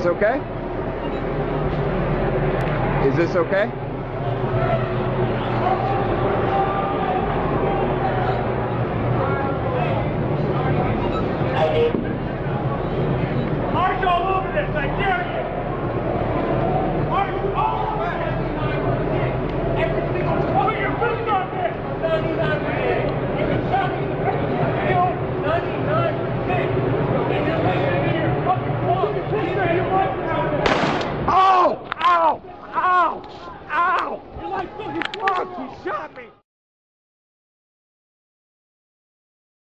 this okay? Is this okay? March all over this, I dare you! I! He shot me!